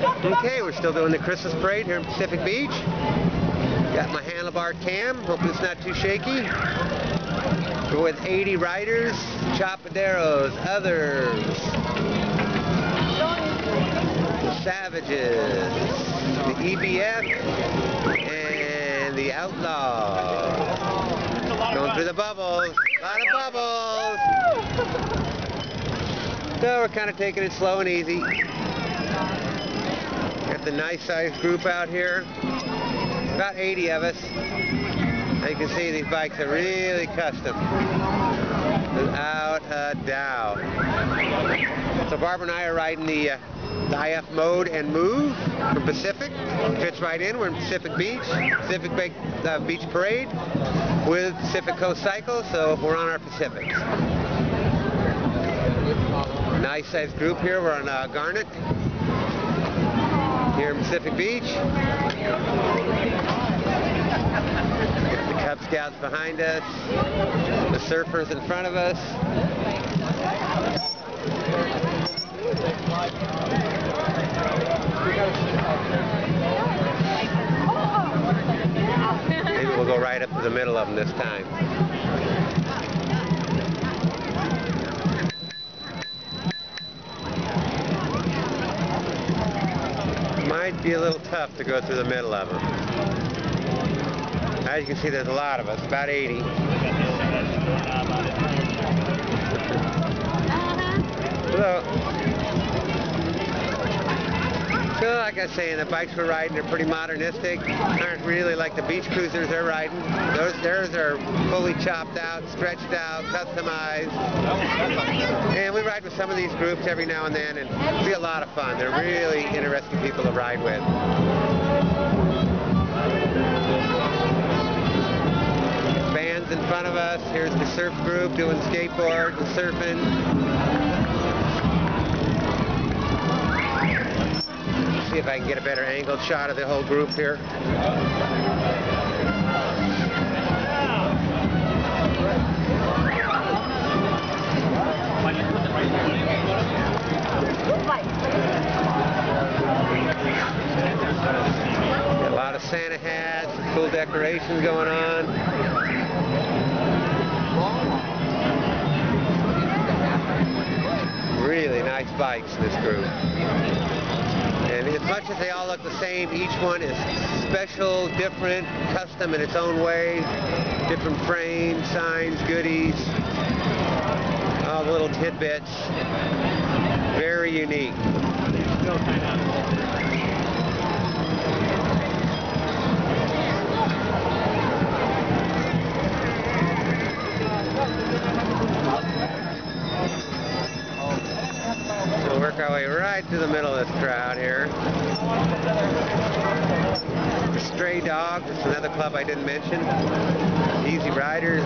Okay, we're still doing the Christmas parade here in Pacific Beach. Got my handlebar cam. Hope it's not too shaky. We're with 80 riders, Chapaderos, others, The Savages, the EBF, and the Outlaws. Going through the bubbles. A lot of bubbles. So we're kind of taking it slow and easy. Got the nice sized group out here. About 80 of us. Now you can see these bikes are really custom. Without a doubt. So Barbara and I are riding the, uh, the IF Mode and Move from Pacific. Fits right in. We're in Pacific Beach. Pacific Be uh, Beach Parade with Pacific Coast Cycle, so we're on our Pacifics. Nice sized group here. We're on uh, Garnet Pacific Beach. The Cub Scouts behind us, the surfers in front of us. Maybe we'll go right up to the middle of them this time. Might be a little tough to go through the middle of them. As you can see, there's a lot of us, about 80. Uh-huh. So, so like I say, the bikes we're riding are pretty modernistic. Aren't really like the beach cruisers they're riding. Those theirs are fully chopped out, stretched out, customized. And we ride with some of these groups every now and then, and it'll be a lot of fun. They're really interesting people to ride with. Bands in front of us. Here's the surf group doing skateboard and surfing. If I can get a better angled shot of the whole group here. A lot of Santa hats, cool decorations going on. Really nice bikes in this group. And as much as they all look the same, each one is special, different, custom in its own way. Different frames, signs, goodies, all the little tidbits. Very unique. We'll work our way right to the middle of this crowd here. Dogs, it's another club I didn't mention. Easy Riders,